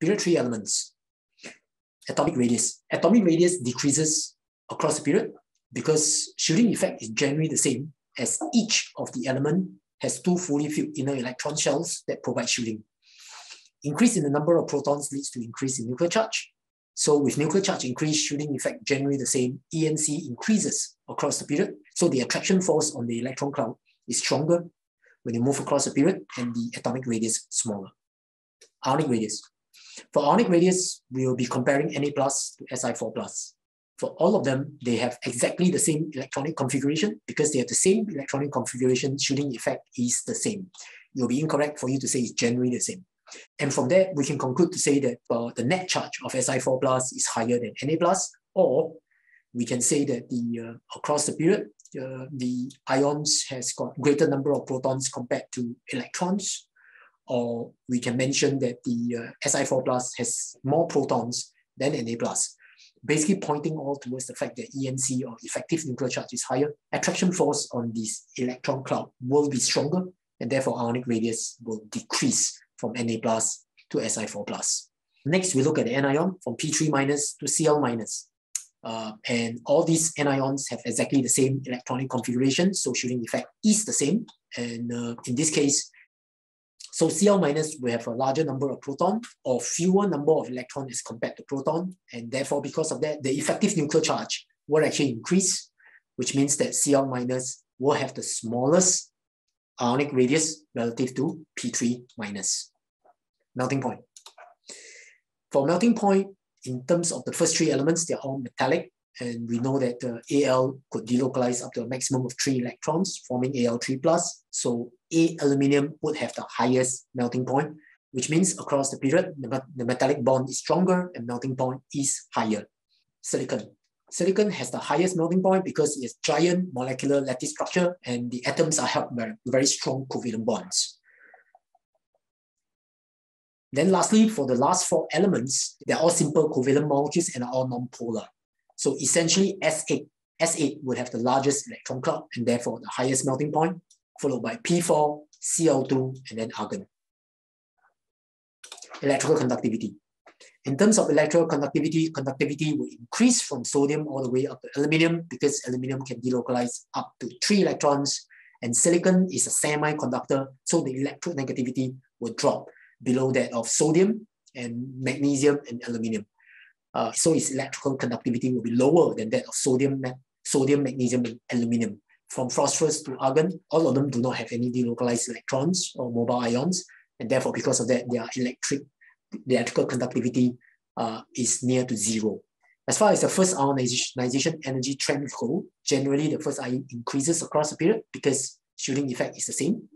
period three elements. Atomic radius. Atomic radius decreases across the period because shielding effect is generally the same as each of the element has two fully filled inner electron shells that provide shielding. Increase in the number of protons leads to increase in nuclear charge. So with nuclear charge increase, shielding effect generally the same, ENC increases across the period. So the attraction force on the electron cloud is stronger when you move across the period and the atomic radius smaller. Ionic radius. For ionic radius, we will be comparing Na plus to Si4 plus. For all of them, they have exactly the same electronic configuration because they have the same electronic configuration, shielding effect is the same. It will be incorrect for you to say it's generally the same. And from there, we can conclude to say that uh, the net charge of Si4 plus is higher than Na plus, or we can say that the uh, across the period, uh, the ions has got greater number of protons compared to electrons, or we can mention that the uh, Si4 plus has more protons than Na plus basically pointing all towards the fact that ENC or effective nuclear charge is higher, attraction force on this electron cloud will be stronger, and therefore ionic radius will decrease from Na plus to Si4 plus. Next, we look at the anion from P3 minus to Cl minus. Uh, and all these anions have exactly the same electronic configuration, so shielding effect is the same. And uh, in this case, so Cl minus will have a larger number of proton or fewer number of electron as compared to proton. And therefore, because of that, the effective nuclear charge will actually increase, which means that Cl minus will have the smallest ionic radius relative to P3 minus. Melting point. For melting point, in terms of the first three elements, they're all metallic. And we know that uh, Al could delocalize up to a maximum of three electrons, forming Al3+. plus. So A aluminium would have the highest melting point, which means across the period, the, the metallic bond is stronger and melting point is higher. Silicon. Silicon has the highest melting point because it's giant molecular lattice structure and the atoms are held by very strong covalent bonds. Then lastly, for the last four elements, they're all simple covalent molecules and are all non-polar. So essentially S8, S8 would have the largest electron cloud and therefore the highest melting point, followed by P4, CO2, and then argon. Electrical conductivity. In terms of electrical conductivity, conductivity will increase from sodium all the way up to aluminum because aluminum can delocalize up to three electrons and silicon is a semiconductor, so the electronegativity will drop below that of sodium and magnesium and aluminum. Uh, so its electrical conductivity will be lower than that of sodium, sodium, magnesium, and aluminum. From phosphorus to argon, all of them do not have any delocalized electrons or mobile ions, and therefore, because of that, their electric, the electrical conductivity uh, is near to zero. As far as the first ionization energy trend go, generally the first IE increases across the period because shielding effect is the same.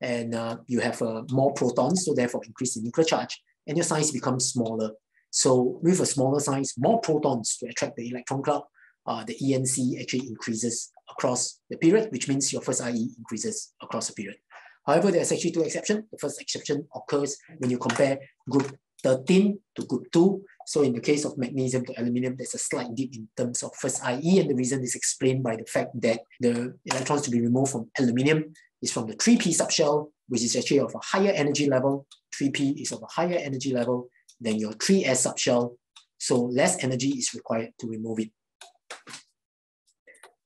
And uh, you have uh, more protons, so therefore increase the nuclear charge, and your size becomes smaller. So with a smaller size, more protons to attract the electron cloud, uh, the ENC actually increases across the period, which means your first IE increases across the period. However, there's actually two exceptions. The first exception occurs when you compare group 13 to group 2. So in the case of magnesium to aluminum, there's a slight dip in terms of first IE, and the reason is explained by the fact that the electrons to be removed from aluminum is from the 3p subshell, which is actually of a higher energy level. 3p is of a higher energy level, than your 3s subshell, so less energy is required to remove it.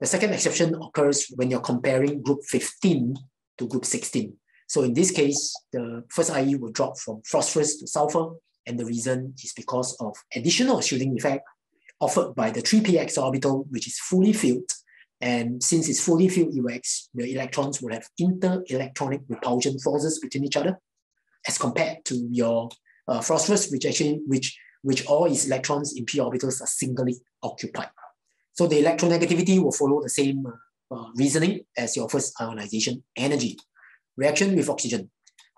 The second exception occurs when you're comparing group 15 to group 16. So in this case, the first IE will drop from phosphorus to sulfur, and the reason is because of additional shielding effect offered by the 3px orbital, which is fully filled. And since it's fully filled UX, the electrons will have inter-electronic repulsion forces between each other as compared to your uh, phosphorus, which actually, which, which all its electrons in p orbitals are singly occupied. So the electronegativity will follow the same uh, uh, reasoning as your first ionization energy. Reaction with oxygen.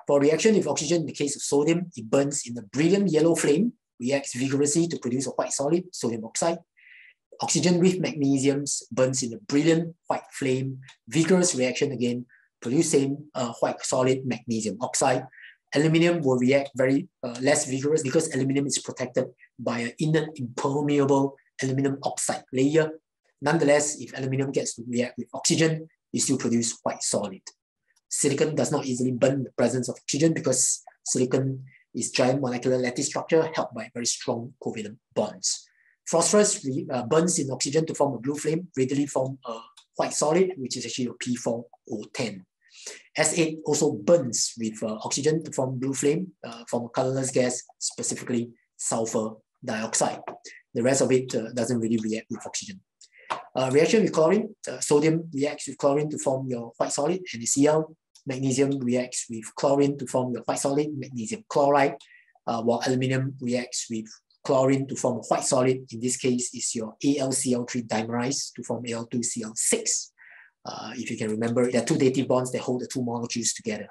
For reaction with oxygen, in the case of sodium, it burns in a brilliant yellow flame, reacts vigorously to produce a white solid, sodium oxide. Oxygen with magnesium burns in a brilliant white flame, vigorous reaction again, produce same uh, white solid magnesium oxide aluminium will react very uh, less vigorous because aluminium is protected by an inner impermeable aluminum oxide layer. Nonetheless, if aluminium gets to react with oxygen, you still produce white solid. Silicon does not easily burn the presence of oxygen because silicon is giant molecular lattice structure held by very strong covalent bonds. Phosphorus uh, burns in oxygen to form a blue flame, readily form a white solid, which is actually a P4O10. S8 also burns with uh, oxygen to form blue flame, uh, from a colorless gas, specifically sulfur dioxide. The rest of it uh, doesn't really react with oxygen. Uh, reaction with chlorine, uh, sodium reacts with chlorine to form your white solid, NaCl. Magnesium reacts with chlorine to form your white solid, magnesium chloride, uh, while aluminum reacts with chlorine to form a white solid. In this case, is your AlCl3 dimerized to form Al2Cl6. Uh, if you can remember, there are two dative bonds that hold the two molecules together.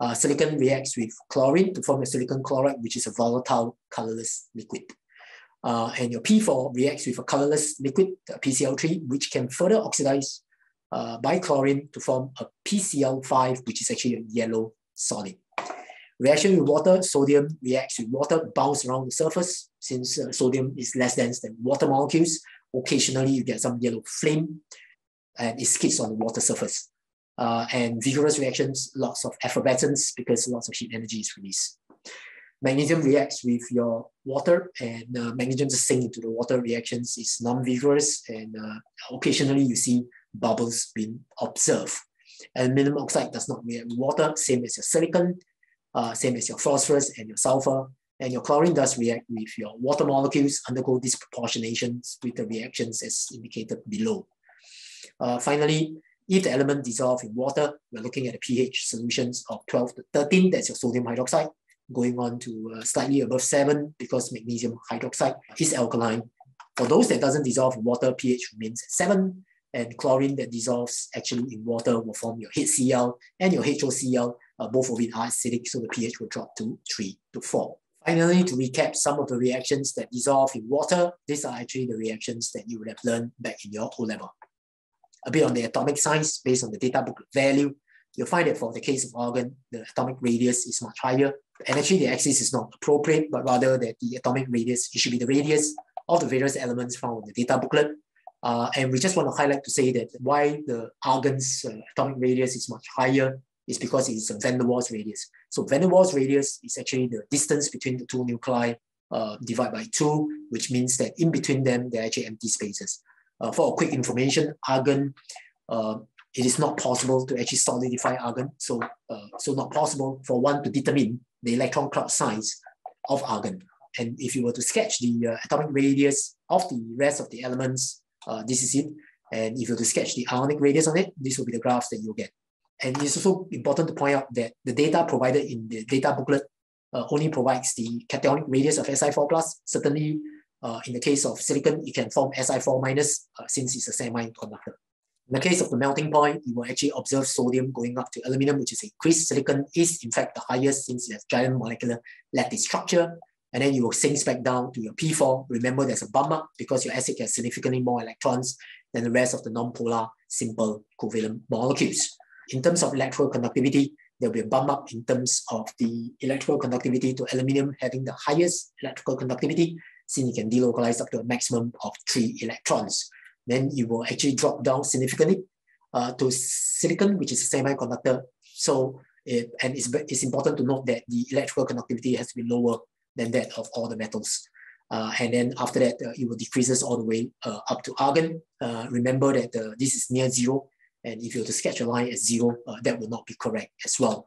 Uh, silicon reacts with chlorine to form a silicon chloride, which is a volatile colorless liquid. Uh, and your P4 reacts with a colorless liquid, PCl3, which can further oxidize uh, by chlorine to form a PCl5, which is actually a yellow solid. Reaction with water, sodium reacts with water, bounce around the surface. Since uh, sodium is less dense than water molecules, occasionally you get some yellow flame and it skids on the water surface. Uh, and vigorous reactions, lots of effervescence because lots of heat energy is released. Magnesium reacts with your water and uh, magnesium just sink into the water reactions is non-vigorous and uh, occasionally you see bubbles being observed. Aluminum oxide does not react with water, same as your silicon, uh, same as your phosphorus and your sulfur. And your chlorine does react with your water molecules, undergo disproportionations with the reactions as indicated below. Uh, finally, if the element dissolves in water, we're looking at a pH solutions of 12 to 13, that's your sodium hydroxide, going on to uh, slightly above 7 because magnesium hydroxide is alkaline. For those that doesn't dissolve in water, pH remains at 7, and chlorine that dissolves actually in water will form your HCl and your HOCl uh, both of it are acidic, so the pH will drop to 3 to 4. Finally, to recap some of the reactions that dissolve in water, these are actually the reactions that you would have learned back in your O-level. A bit on the atomic science based on the data book value, you'll find that for the case of argon, the atomic radius is much higher. And actually the axis is not appropriate, but rather that the atomic radius, it should be the radius of the various elements found in the data booklet. Uh, and we just want to highlight to say that why the argon's uh, atomic radius is much higher is because it's a van der Waals radius. So van der Waals radius is actually the distance between the two nuclei uh, divided by two, which means that in between them, there are actually empty spaces. Uh, for a quick information, argon, uh, it is not possible to actually solidify argon. So, uh, so not possible for one to determine the electron cloud size of argon. And if you were to sketch the uh, atomic radius of the rest of the elements, uh, this is it. And if you were to sketch the ionic radius on it, this will be the graphs that you'll get. And it's also important to point out that the data provided in the data booklet uh, only provides the cationic radius of Si4 plus. Certainly, uh, in the case of silicon, it can form Si4 minus uh, since it's a semiconductor. In the case of the melting point, you will actually observe sodium going up to aluminum, which is increased. Silicon is in fact the highest since it has giant molecular lattice structure. And then you will sink back down to your P4. Remember, there's a bump up because your S8 has significantly more electrons than the rest of the non-polar simple covalent molecules. In terms of electrical conductivity, there'll be a bump up in terms of the electrical conductivity to aluminum having the highest electrical conductivity, since it can delocalize up to a maximum of three electrons. Then it will actually drop down significantly uh, to silicon, which is a semiconductor. So, it, and it's, it's important to note that the electrical conductivity has to be lower than that of all the metals. Uh, and then after that, uh, it will decreases all the way uh, up to argon. Uh, remember that uh, this is near zero and if you were to sketch a line at zero, that will not be correct as well.